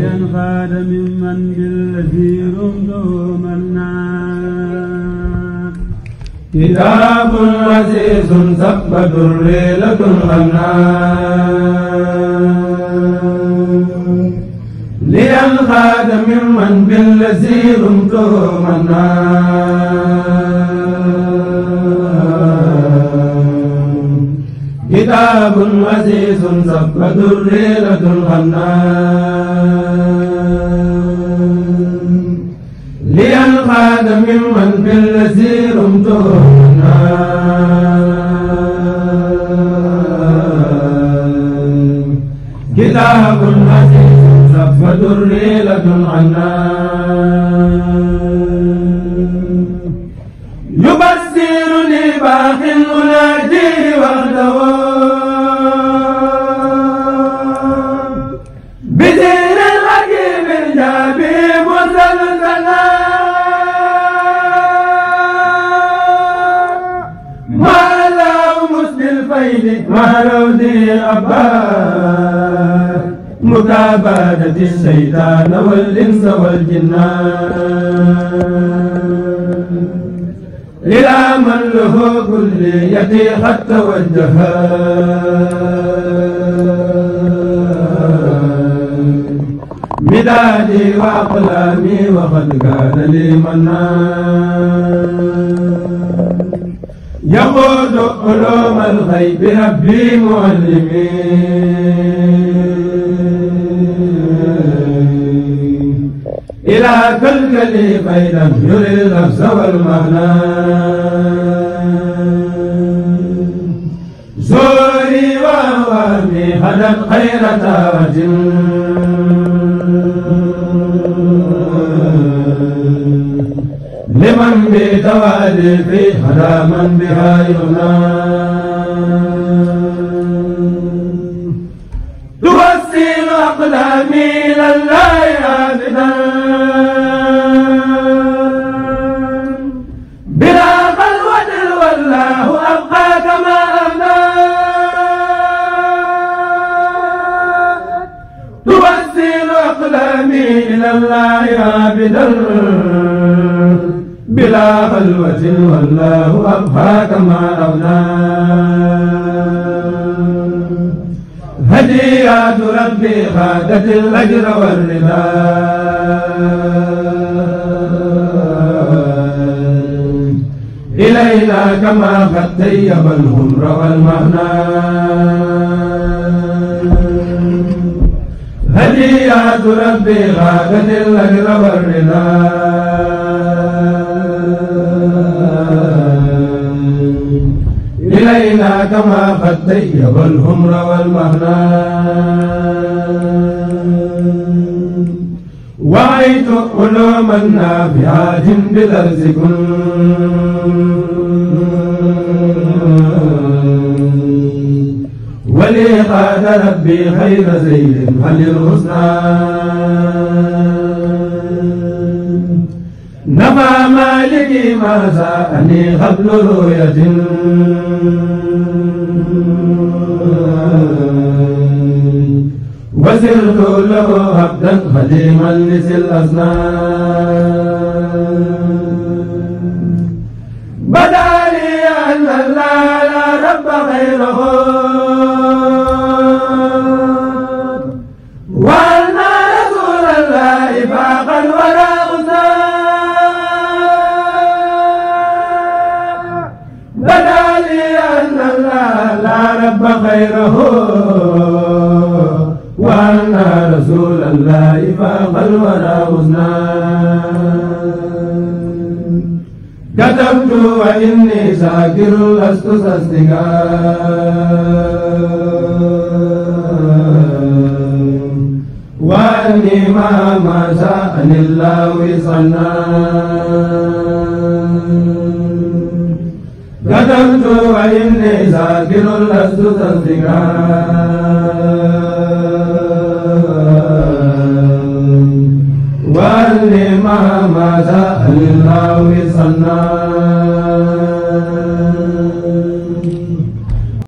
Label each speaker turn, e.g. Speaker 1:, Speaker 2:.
Speaker 1: لينقاد ممن بالذي رمته منان
Speaker 2: كتاب عزيز ثبت ليلة الغنام لينقاد ممن بالذي رمته منان كتاب عزيز ثبت ليلة الغنام لينقاد ممن بالذي رمته كتاب عزيز صفة الريلة عنان رودي الأبار مكابدة الشيطان والإنس والجنان إلى من له كليتي قد توجها مدادي وأقلامي وقد كان لي منان يقود علوم الغيب ربي معلمي. إلى كالكلي خيرا يري اللفظ والمعنى. زوري وأوامي هدت خير تاج. بتوالي في بها ينام توسل أقلامي لله عابدا بلا خلوة والله أبقى كما أبدا توسل أقلامي إلى الله عابدا بلا خلوة والله أبقى كما أبدا هديات ربي خادت الأجر والرضا. إلينا كما قد طيب الهمر والمعنى هديات ربي خادت الأجر والرضا. كما قد طيب الهمر والمهنان وعيت علوما نافعات بلرزكم ولي قاد ربي خير زيد فللحسنى. نفى ما ساءني قبل رؤية وسرت له عبدا خديما لسي الأسنان بدا لي أن لا رب غيره رب خيره وأن رسول الله فاق الورى حسنان كتبت وإني شاكر لست صدقا وأني ما ما شاءني الله صنان كتبت وإني شاكر لست تصدقا وأني ما ما شاءني الله صنان